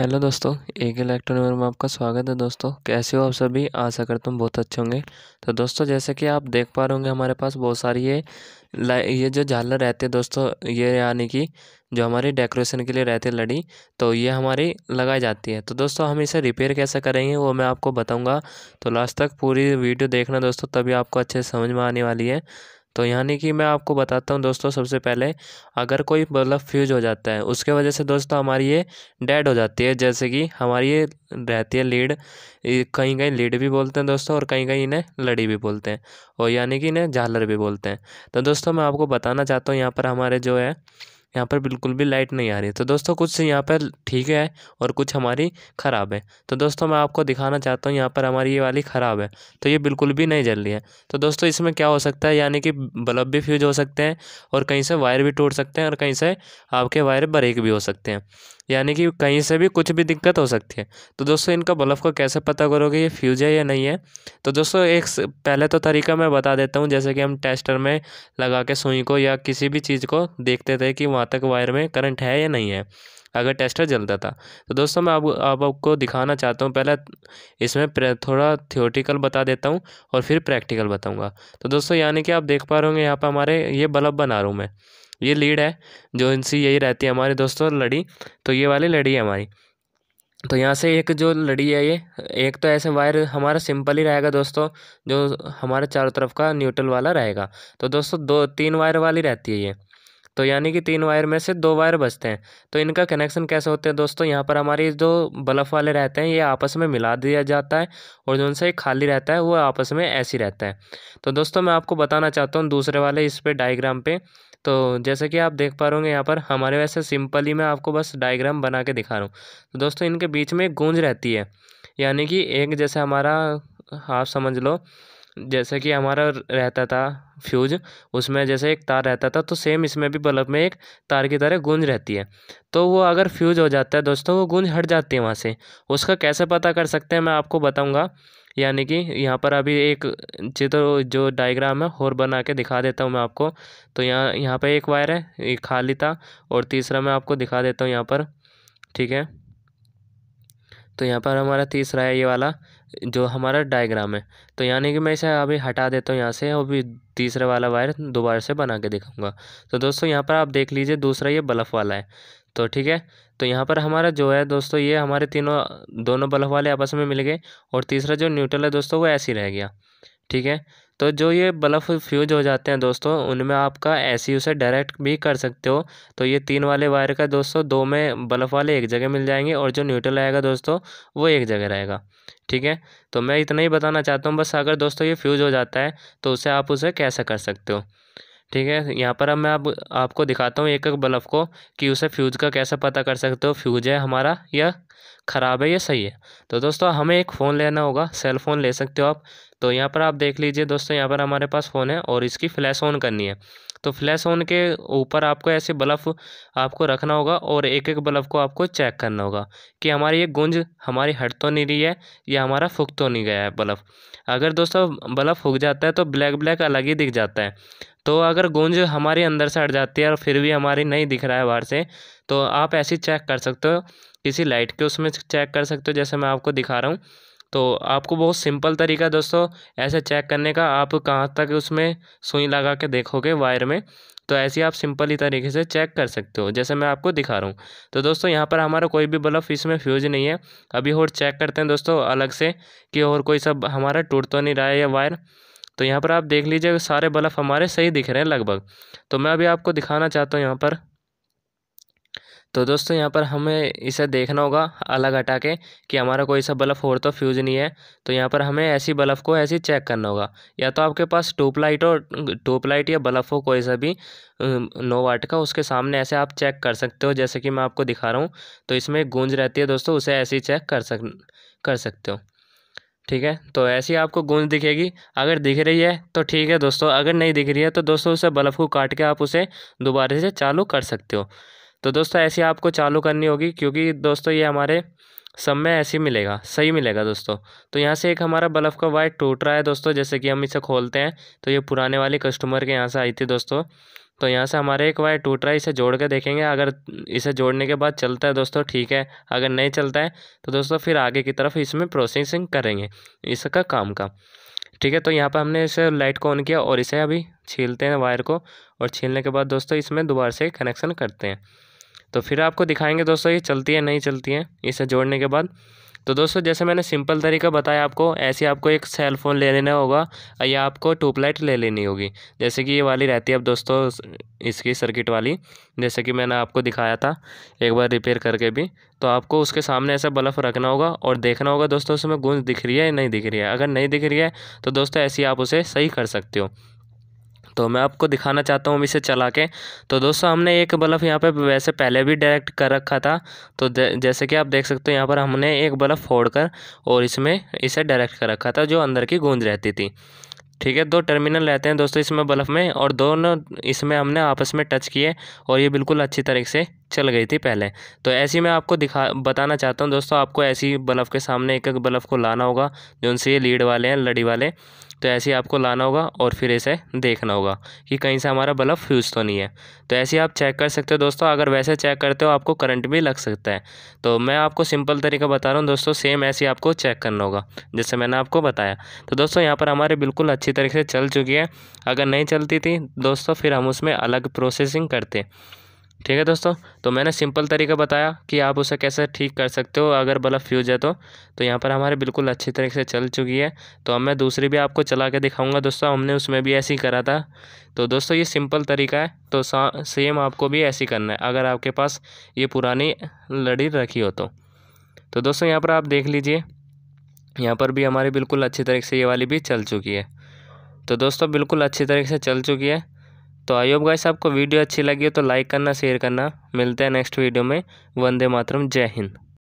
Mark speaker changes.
Speaker 1: Hello दोस्तों, एक electronic में आपका स्वागत है दोस्तों। कैसे हो आप सभी? आशा करता हूँ बहुत अच्छे होंगे। तो दोस्तों, जैसे कि आप देख पा रहे होंगे, हमारे पास बहुत सारी ये ये जो झालर रहते हैं दोस्तों, ये यानी कि जो हमारी डेकोरेशन के लिए रहती है लड़ी तो ये हमारी लगाई जाती है। तो दोस्तों, हम इसे रिपेयर कैसे करेंगे, वो मैं आपको बताऊँगा। तो लास्ट तक पूरी वीडियो देखना दोस्तों, तभी आपको अच्छे से समझ में आने वाली है। तो यानी कि मैं आपको बताता हूँ दोस्तों सबसे पहले, अगर कोई बल्ब फ्यूज हो जाता है, उसके वजह से दोस्तों हमारी ये डेड हो जाती है। जैसे कि हमारी ये रहती है लीड कहीं कहीं लीड भी बोलते हैं दोस्तों और कहीं कहीं इन्हें लड़ी भी बोलते हैं और यानी कि इन्हें झालर भी बोलते हैं। तो दोस्तों मैं आपको बताना चाहता हूँ, यहाँ पर हमारे जो है यहाँ पर बिल्कुल भी लाइट नहीं आ रही तो दोस्तों, कुछ यहाँ पर ठीक है और कुछ हमारी ख़राब है। तो दोस्तों, मैं आपको दिखाना चाहता हूँ, यहाँ पर हमारी ये वाली ख़राब है। तो ये बिल्कुल भी नहीं जल रही है। तो दोस्तों, इसमें क्या हो सकता है, यानी कि बल्ब भी फ्यूज हो सकते हैं और कहीं से वायर भी टूट सकते हैं और कहीं से आपके वायर ब्रेक भी हो सकते हैं। यानी कि कहीं से भी कुछ भी दिक्कत हो सकती है। तो दोस्तों, इनका बल्ब को कैसे पता करोगे ये फ्यूज है या नहीं है? तो दोस्तों, एक पहले तो तरीका मैं बता देता हूँ, जैसे कि हम टेस्टर में लगा के सुई को या किसी भी चीज़ को देखते थे कि वहाँ तक वायर में करंट है या नहीं है, अगर टेस्टर जलता था। तो दोस्तों, मैं अब आप आपको दिखाना चाहता हूँ, पहले इसमें थोड़ा थियोटिकल बता देता हूँ और फिर प्रैक्टिकल बताऊँगा। तो दोस्तों, यानी कि आप देख पा रहे होंगे, यहाँ पर हमारे ये बल्ब बना रहा हूँ मैं। ये लीड है, जो इनसी यही रहती है हमारी दोस्तों, लड़ी। तो ये वाली लड़ी है हमारी। तो यहाँ से एक जो लड़ी है ये, एक तो ऐसे वायर हमारा सिंपल ही रहेगा दोस्तों, जो हमारे चारों तरफ़ का न्यूट्रल वाला रहेगा। तो दोस्तों, दो, तीन वायर वाली रहती है ये। तो यानी कि तीन वायर में से दो वायर बचते हैं। तो इनका कनेक्शन कैसे होते हैं दोस्तों, यहाँ पर हमारी जो बल्ब वाले रहते हैं, ये आपस में मिला दिया जाता है, और जो उनसे खाली रहता है, वो आपस में ऐसी रहता है। तो दोस्तों, मैं आपको बताना चाहता हूँ दूसरे वाले इस पर डाइग्राम पे तो जैसे कि आप देख पा रहे होंगे यहाँ पर, हमारे वैसे सिंपल ही मैं आपको बस डायग्राम बना के दिखा रहा हूँ। तो दोस्तों, इनके बीच में एक गूंज रहती है। यानी कि एक जैसे हमारा, आप समझ लो, जैसे कि हमारा रहता था फ्यूज, उसमें जैसे एक तार रहता था तो सेम इसमें भी बल्ब में एक तार की तरह गूंज रहती है। तो वो अगर फ्यूज हो जाता है दोस्तों, वो गूंज हट जाती है वहाँ से। उसका कैसे पता कर सकते हैं, मैं आपको बताऊँगा। यानी कि यहाँ पर अभी एक चित्र जो डायग्राम है, और बना के दिखा देता हूँ मैं आपको। तो यहाँ यहाँ पर एक वायर है एक खाली था, और तीसरा मैं आपको दिखा देता हूँ यहाँ पर, ठीक है? तो यहाँ पर हमारा तीसरा है ये वाला, जो हमारा डायग्राम है। तो यानी कि मैं इसे अभी हटा देता हूँ यहाँ से, और भी तीसरे वाला वायर दोबारा से बना के दिखाऊँगा। तो दोस्तों, यहाँ पर आप देख लीजिए, दूसरा ये बल्ब वाला है। तो ठीक है तो यहाँ पर हमारा जो है दोस्तों ये हमारे तीनों, दोनों बल्ब वाले आपस में मिल गए और तीसरा जो न्यूट्रल है दोस्तों वो ऐसे ही रह गया, ठीक है? तो जो ये बल्ब फ्यूज हो जाते हैं दोस्तों, उनमें आपका ऐसी उसे डायरेक्ट भी कर सकते हो। तो ये तीन वाले वायर का दोस्तों दो में बल्ब वाले एक जगह मिल जाएँगे और जो न्यूट्रल आएगा दोस्तों वो एक जगह रहेगा, ठीक है? तो मैं इतना ही बताना चाहता हूँ, बस अगर दोस्तों ये फ्यूज हो जाता है तो उसे आप उसे कैसे कर सकते हो? ठीक है? यहाँ पर अब मैं अब आपको दिखाता हूँ एक एक बल्ब को कि उसे फ्यूज का कैसे पता कर सकते हो फ्यूज है हमारा या ख़राब है या सही है। तो दोस्तों, हमें एक फ़ोन लेना होगा सेल फ़ोन ले सकते हो आप। तो यहाँ पर आप देख लीजिए दोस्तों, यहाँ पर हमारे पास फ़ोन है और इसकी फ्लैश ऑन करनी है। तो फ्लैश ऑन के ऊपर आपको ऐसे बल्ब आपको रखना होगा और एक एक बल्ब को आपको चेक करना होगा कि हमारी ये गुंज हमारी हट तो नहीं रही है या हमारा फूक तो नहीं गया है बल्ब अगर दोस्तों बल्ब फूक जाता है तो ब्लैक ब्लैक अलग ही दिख जाता है। तो अगर गूंज हमारी अंदर से हट जाती है और फिर भी हमारी नहीं दिख रहा है बाहर से तो आप ऐसी चेक कर सकते हो। किसी लाइट के उसमें चेक कर सकते हो, जैसे मैं आपको दिखा रहा हूँ। तो आपको बहुत सिंपल तरीका दोस्तों, ऐसे चेक करने का। आप कहाँ तक उसमें सुई लगा के देखोगे वायर में तो ऐसे आप सिंपल ही तरीके से चेक कर सकते हो, जैसे मैं आपको दिखा रहा हूँ। तो दोस्तों, यहाँ पर हमारा कोई भी बल्ब इसमें फ्यूज नहीं है। अभी और चेक करते हैं दोस्तों अलग से कि और कोई सब हमारा टूट तो नहीं रहा है या वायर। तो यहाँ पर आप देख लीजिए, सारे बल्ब हमारे सही दिख रहे हैं लगभग। तो मैं अभी आपको दिखाना चाहता हूँ यहाँ पर। तो दोस्तों यहाँ पर हमें इसे देखना होगा अलग हटा के कि हमारा कोई सा बल्ब और तो फ्यूज नहीं है। तो यहाँ पर हमें ऐसी बल्ब को ऐसी चेक करना होगा। या तो आपके पास ट्यूब लाइट हो ट्यूब लाइट या बल्ब हो कोई सा भी नो वाट का, उसके सामने ऐसे आप चेक कर सकते हो। जैसे कि मैं आपको दिखा रहा हूँ तो इसमें गूंज रहती है दोस्तों, उसे ऐसे ही चेक कर सक, कर सकते हो। ठीक है? तो ऐसी आपको गूंज दिखेगी। अगर दिख रही है तो ठीक है दोस्तों। अगर नहीं दिख रही है तो दोस्तों उसे बल्ब को काट के आप उसे दोबारा से चालू कर सकते हो। तो दोस्तों, ऐसी आपको चालू करनी होगी क्योंकि दोस्तों, ये हमारे सब में ऐसे ही मिलेगा, सही मिलेगा दोस्तों। तो यहाँ से एक हमारा बल्ब का वायर टूट रहा है दोस्तों, जैसे कि हम इसे खोलते हैं तो ये पुराने वाले कस्टमर के यहाँ से आई थी दोस्तों। तो यहाँ से हमारे एक वायर टूट रहा है, इसे जोड़ के देखेंगे, अगर इसे जोड़ने के बाद चलता है दोस्तों, ठीक है, अगर नहीं चलता है तो दोस्तों फिर आगे की तरफ़ इसमें प्रोसेसिंग करेंगे, इसका काम का। ठीक है तो यहाँ पर हमने इसे लाइट को ऑन किया और इसे अभी छीलते हैं वायर को, और छीलने के बाद दोस्तों इसमें दोबारा से कनेक्शन करते हैं। तो फिर आपको दिखाएँगे दोस्तों, ये चलती है, नहीं चलती है, इसे जोड़ने के बाद। तो दोस्तों, जैसे मैंने सिंपल तरीका बताया आपको, ऐसे आपको एक सेल फ़ोन ले लेना होगा या आपको ट्यूबलाइट ले लेनी होगी। जैसे कि ये वाली रहती है अब दोस्तों, इसकी सर्किट वाली, जैसे कि मैंने आपको दिखाया था, एक बार रिपेयर करके भी। तो आपको उसके सामने ऐसा बल्ब रखना होगा और देखना होगा दोस्तों, उसमें गूंज दिख रही है या नहीं दिख रही है। अगर नहीं दिख रही है तो दोस्तों, ऐसी आप उसे सही कर सकते हो। तो मैं आपको दिखाना चाहता हूँ इसे चला के। तो दोस्तों, हमने एक बल्ब यहाँ पे वैसे पहले भी डायरेक्ट कर रखा था। तो जैसे कि आप देख सकते हो, यहाँ पर हमने एक बल्ब फोड़ कर और इसमें इसे डायरेक्ट कर रखा था, जो अंदर की गूंज रहती थी। ठीक है, दो टर्मिनल रहते हैं दोस्तों इसमें बल्ब में, और दोनों इसमें हमने आपस में टच किए और ये बिल्कुल अच्छी तरीके से चल गई थी पहले। तो ऐसी मैं आपको दिखा, बताना चाहता हूँ दोस्तों, आपको ऐसी बल्ब के सामने एक एक बल्ब को लाना होगा, जो उनसे ये लीड वाले हैं, लड़ी वाले। तो ऐसे ही आपको लाना होगा और फिर इसे देखना होगा कि कहीं से हमारा बल्ब फ्यूज़ तो नहीं है। तो ऐसे ही आप चेक कर सकते हो दोस्तों, अगर वैसे चेक करते हो आपको करंट भी लग सकता है। तो मैं आपको सिंपल तरीका बता रहा हूँ दोस्तों सेम ऐसे आपको चेक करना होगा, जैसे मैंने आपको बताया। तो दोस्तों, यहाँ पर हमारे बिल्कुल अच्छी तरीके से चल चुकी है। अगर नहीं चलती थी दोस्तों, फिर हम उसमें अलग प्रोसेसिंग करते। ठीक है दोस्तों तो मैंने सिंपल तरीका बताया कि आप उसे कैसे ठीक कर सकते हो अगर बल्ब फ्यूज है तो। तो यहाँ पर हमारे बिल्कुल अच्छी तरीके से चल चुकी है। तो अब मैं दूसरी भी आपको चला के दिखाऊँगा दोस्तों, हमने उसमें भी ऐसे ही करा था। तो दोस्तों ये सिंपल तरीका है तो सेम आपको भी ऐसे ही करना है, अगर आपके पास ये पुरानी लड़ी रखी हो तो। तो दोस्तों यहाँ पर आप देख लीजिए, यहाँ पर भी हमारी बिल्कुल अच्छी तरीके से ये वाली भी चल चुकी है। तो दोस्तों बिल्कुल अच्छी तरीके से चल चुकी है। तो आई होप गाइस आपको वीडियो अच्छी लगी हो तो लाइक करना शेयर करना। मिलते हैं नेक्स्ट वीडियो में। वंदे मातरम, जय हिंद।